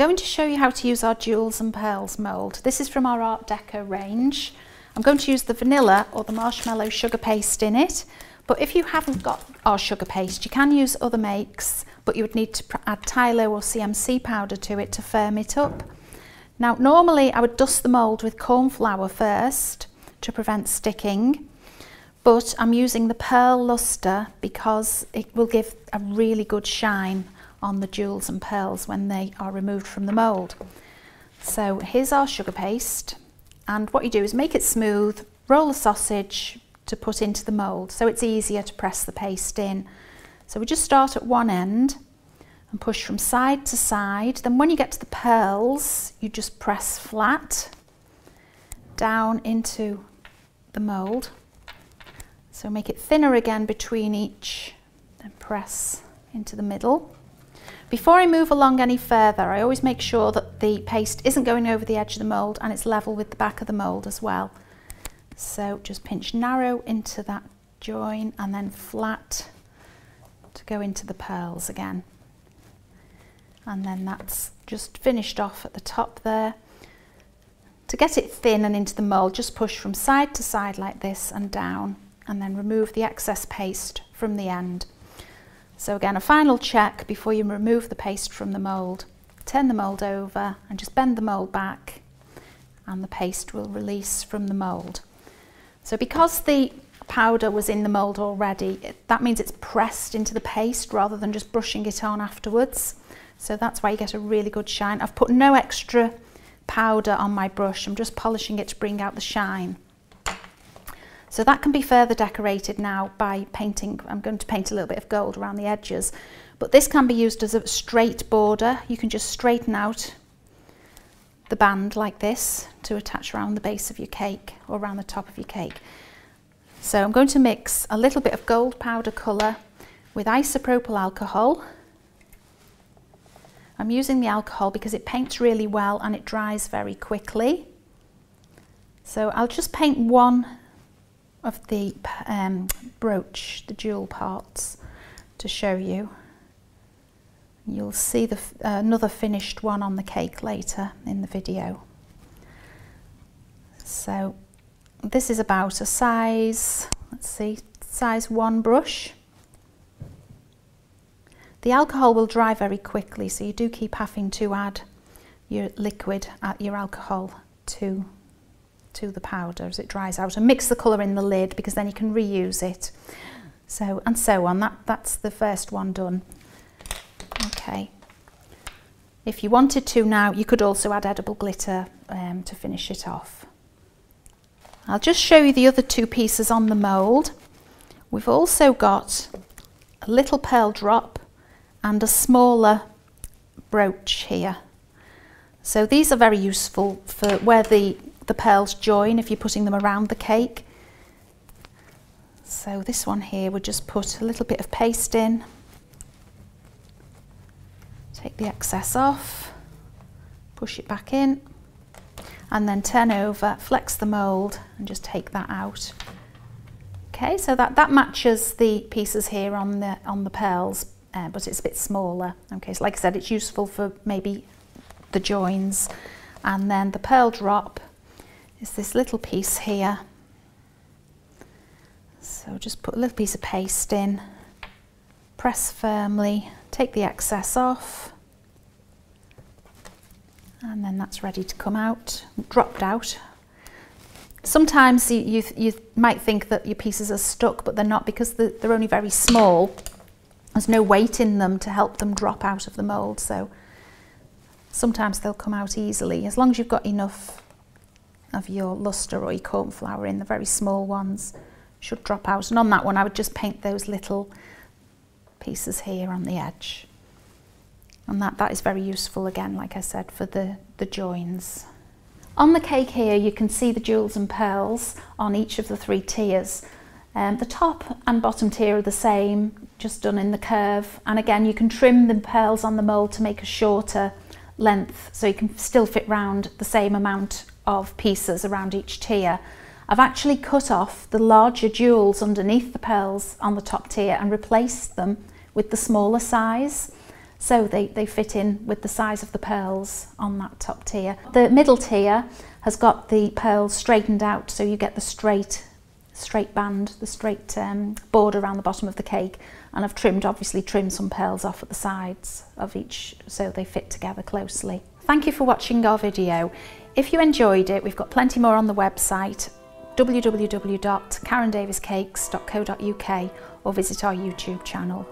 going to show you how to use our Jewels and Pearls mould. This is from our Art Deco range. I'm going to use the vanilla or the marshmallow sugar paste in it, but if you haven't got our sugar paste, you can use other makes, but you would need to add Tylo or CMC powder to it to firm it up. Now, normally I would dust the mould with corn flour first to prevent sticking, but I'm using the Pearl Luster because it will give a really good shine on the jewels and pearls when they are removed from the mould. So here's our sugar paste and what you do is make it smooth, roll the sausage to put into the mould so it's easier to press the paste in. So we just start at one end and push from side to side. Then when you get to the pearls, you just press flat down into the mould. So make it thinner again between each and press into the middle. Before I move along any further, I always make sure that the paste isn't going over the edge of the mould and it's level with the back of the mould as well. So just pinch narrow into that join and then flat to go into the pearls again and then that's just finished off at the top there. To get it thin and into the mould, just push from side to side like this and down and then remove the excess paste from the end. So again, a final check before you remove the paste from the mould. Turn the mould over and just bend the mould back and the paste will release from the mould. So because the powder was in the mould already, that means it's pressed into the paste rather than just brushing it on afterwards. So that's why you get a really good shine. I've put no extra powder on my brush. I'm just polishing it to bring out the shine. So that can be further decorated now by painting. I'm going to paint a little bit of gold around the edges. But this can be used as a straight border. You can just straighten out the band like this to attach around the base of your cake or around the top of your cake. So I'm going to mix a little bit of gold powder colour with isopropyl alcohol I'm using the alcohol because it paints really well and it dries very quickly. So I'll just paint one of the um, brooch, the jewel parts, to show you. You'll see the, another finished one on the cake later in the video. So this is about a size, let's see, size one brush. The alcohol will dry very quickly, so you do keep having to add your liquid, your alcohol to, to the powder as it dries out and mix the colour in the lid because then you can reuse it. So, and so on, that, that's the first one done. Okay. If you wanted to now, you could also add edible glitter um, to finish it off. I'll just show you the other two pieces on the mould. We've also got a little pearl drop and a smaller brooch here. So these are very useful for where the, the pearls join if you're putting them around the cake. So this one here, we just put a little bit of paste in, take the excess off, push it back in, and then turn over, flex the mould, and just take that out. Okay, so that, that matches the pieces here on the, on the pearls uh, but it's a bit smaller. Okay, so like I said, it's useful for maybe the joins. And then the pearl drop is this little piece here. So just put a little piece of paste in, press firmly, take the excess off, and then that's ready to come out, dropped out. Sometimes you, you, you might think that your pieces are stuck, but they're not because they're, they're only very small. There's no weight in them to help them drop out of the mould, so sometimes they'll come out easily. As long as you've got enough of your luster or your corn flour in, the very small ones should drop out. And on that one, I would just paint those little pieces here on the edge. And that, that is very useful again, like I said, for the, the joins. On the cake here, you can see the jewels and pearls on each of the three tiers. Um, the top and bottom tier are the same, just done in the curve. And again, you can trim the pearls on the mould to make a shorter length so you can still fit round the same amount of pieces around each tier. I've actually cut off the larger jewels underneath the pearls on the top tier and replaced them with the smaller size. so they, they fit in with the size of the pearls on that top tier. The middle tier has got the pearls straightened out so you get the straight straight band, the straight um, border around the bottom of the cake and I've trimmed, obviously trimmed some pearls off at the sides of each so they fit together closely. Thank you for watching our video. If you enjoyed it, we've got plenty more on the website www.karendaviescakes.co.uk or visit our YouTube channel.